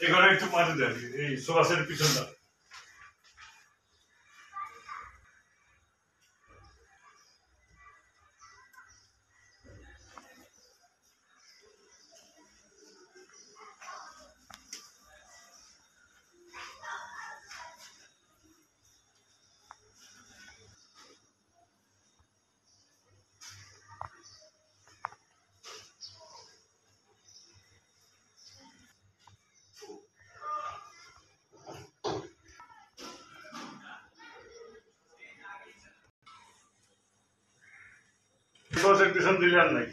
এগুলো একটু মাটি দেন এই সোফাসের পিছনটা দশের পিছন দিলে নাই।